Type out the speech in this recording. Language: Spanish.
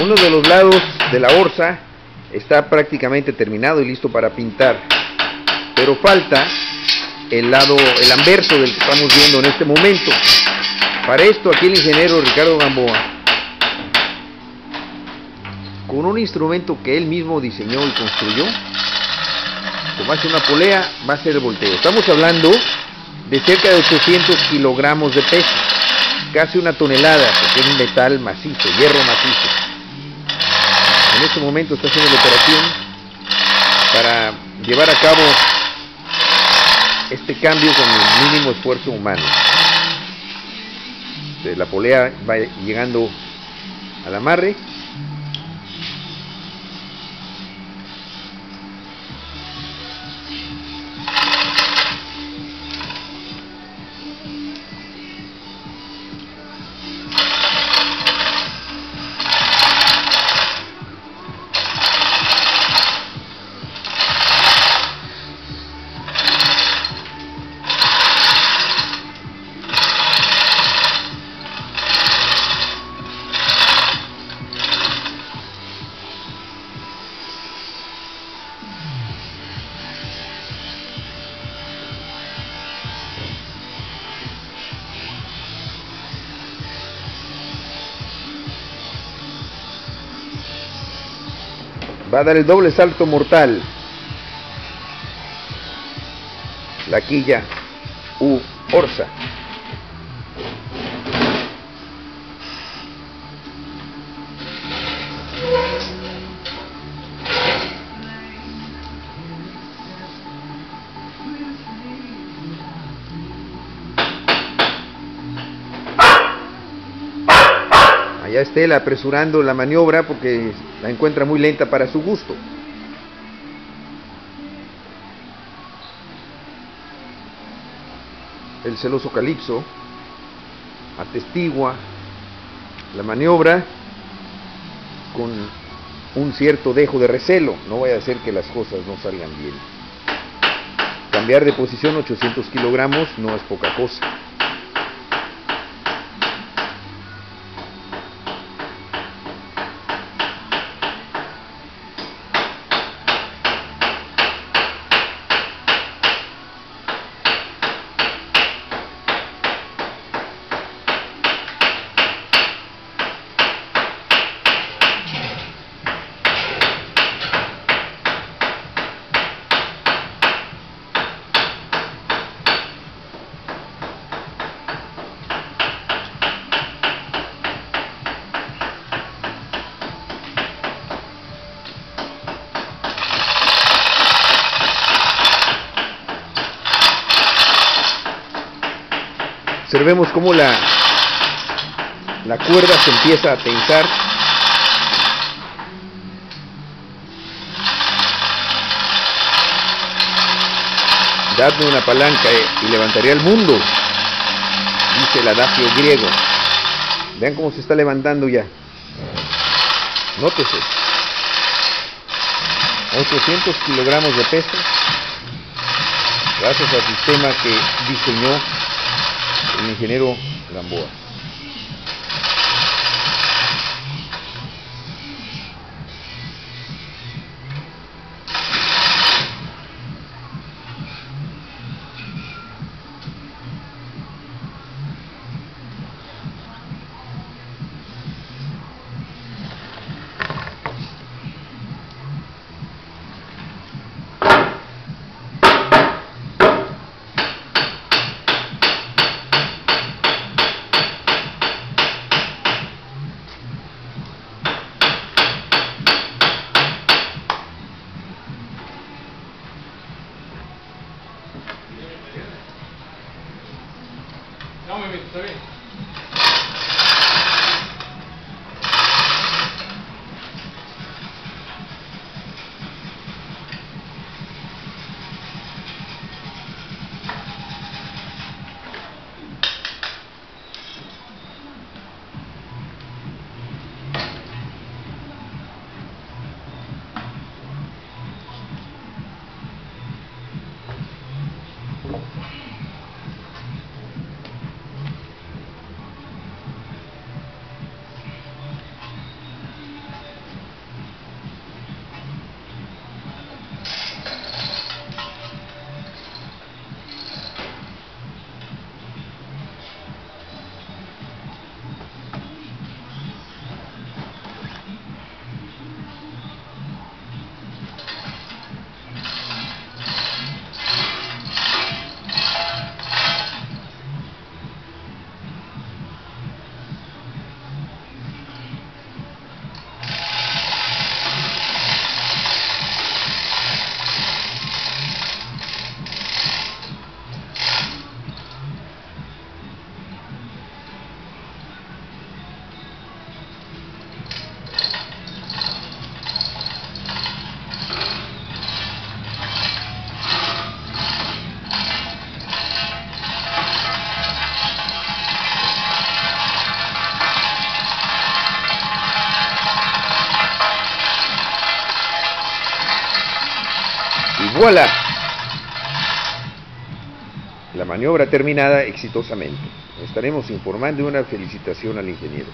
Uno de los lados de la orza está prácticamente terminado y listo para pintar. Pero falta el lado, el anverso del que estamos viendo en este momento. Para esto aquí el ingeniero Ricardo Gamboa, con un instrumento que él mismo diseñó y construyó, como hace una polea, va a el volteo. Estamos hablando de cerca de 800 kilogramos de peso, casi una tonelada, porque es un metal macizo, hierro macizo. En este momento está haciendo la operación para llevar a cabo este cambio con el mínimo esfuerzo humano. La polea va llegando al amarre Va a dar el doble salto mortal. La quilla U Orsa. Allá está él apresurando la maniobra porque la encuentra muy lenta para su gusto. El celoso Calipso atestigua la maniobra con un cierto dejo de recelo. No vaya a ser que las cosas no salgan bien. Cambiar de posición 800 kilogramos no es poca cosa. Observemos cómo la, la cuerda se empieza a tensar. Dadme una palanca y levantaría el mundo, dice el adagio griego. Vean cómo se está levantando ya. Nótese. 800 kilogramos de peso. Gracias al sistema que diseñó el ingeniero Gamboa. Voilà. La maniobra terminada exitosamente. Estaremos informando una felicitación al ingeniero.